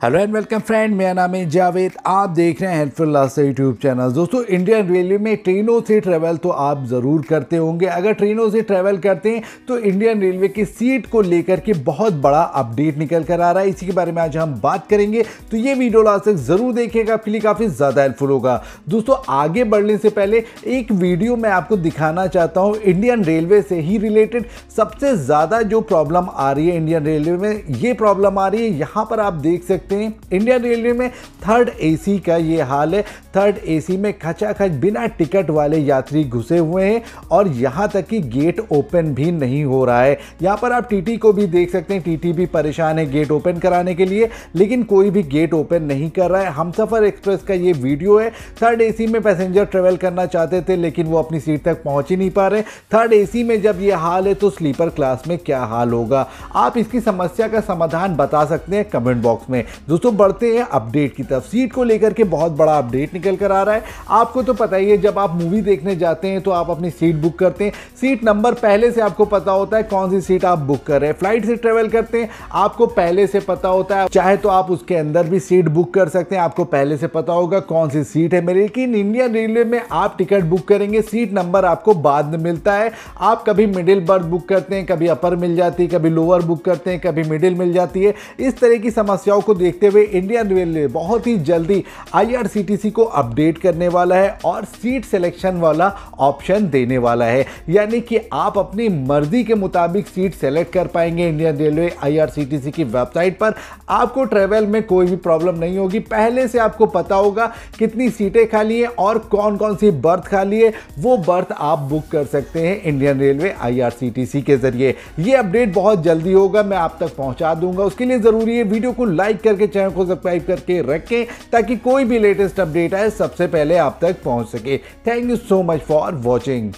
Hello and welcome friend मेरा नाम है जावेद। आप देख रहे हैं हेल्पफुल लास्ट यूट्यूब चैनल दोस्तों इंडियन रेलवे में ट्रेनों से ट्रैवल तो आप ज़रूर करते होंगे। अगर ट्रेनों से ट्रैवल करते हैं तो इंडियन रेलवे की सीट को लेकर के बहुत बड़ा अपडेट निकल कर आ रहा है। इसी के बारे में आज हम बात करेंगे। तो ये वीडियो लास्ट तक ज़रूर देखिएगा। आपके लिए काफ़ी ज़्यादा हेल्पफुल होगा। दोस्तों, आगे बढ़ने से पहले एक वीडियो मैं आपको दिखाना चाहता हूँ। इंडियन रेलवे से ही रिलेटेड सबसे ज़्यादा जो प्रॉब्लम आ रही है इंडियन रेलवे में, ये प्रॉब्लम आ रही है। यहाँ पर आप देख सकते सकते हैं। इंडियन रेलवे में थर्ड एसी का ये हाल है। थर्ड एसी में खचाखच बिना टिकट वाले यात्री घुसे हुए हैं और यहाँ तक कि गेट ओपन भी नहीं हो रहा है। यहाँ पर आप टीटी को भी देख सकते हैं। टीटी भी परेशान है गेट ओपन कराने के लिए, लेकिन कोई भी गेट ओपन नहीं कर रहा है। हम सफ़र एक्सप्रेस का ये वीडियो है। थर्ड एसी में पैसेंजर ट्रेवल करना चाहते थे, लेकिन वो अपनी सीट तक पहुँच ही नहीं पा रहे। थर्ड एसी में जब ये हाल है तो स्लीपर क्लास में क्या हाल होगा? आप इसकी समस्या का समाधान बता सकते हैं कमेंट बॉक्स में। दोस्तों, बढ़ते हैं अपडेट की तरफ़। सीट को लेकर के बहुत बड़ा अपडेट निकल कर आ रहा है। आपको तो पता ही है, जब आप मूवी देखने जाते हैं तो आप अपनी सीट बुक करते हैं। सीट नंबर पहले से आपको पता होता है कौन सी सीट आप बुक कर रहे हैं। फ़्लाइट से ट्रेवल करते हैं, आपको पहले से पता होता है। चाहे तो आप उसके अंदर भी सीट बुक कर सकते हैं, आपको पहले से पता होगा कौन सी सीट है मेरी। लेकिन इंडियन रेलवे में आप टिकट बुक करेंगे सीट नंबर आपको बाद में मिलता है। आप कभी मिडिल बर्थ बुक करते हैं, कभी अपर मिल जाती है, कभी लोअर बुक करते हैं, कभी मिडिल मिल जाती है। इस तरह की समस्याओं को देखते हुए इंडियन रेलवे बहुत ही जल्दी आईआरसीटीसी को अपडेट करने वाला है और सीट सिलेक्शन वाला ऑप्शन देने वाला है। यानी कि आप अपनी मर्ज़ी के मुताबिक सीट सेलेक्ट कर पाएँगे इंडियन रेलवे आईआरसीटीसी की वेबसाइट पर। आपको ट्रेवल में कोई भी प्रॉब्लम नहीं होगी। पहले से आपको पता होगा कितनी सीटें खाली हैं और कौन कौन सी बर्थ खाली है। वो बर्थ आप बुक कर सकते हैं इंडियन रेलवे आईआरसीटीसी के ज़रिए। ये अपडेट बहुत जल्दी होगा, मैं आप तक पहुँचा दूँगा। उसके लिए ज़रूरी है वीडियो को लाइक करके चैनल को सब्सक्राइब करके रखें ताकि कोई भी लेटेस्ट अपडेट आए, सबसे पहले आप तक पहुँच सके। Thank you so much for watching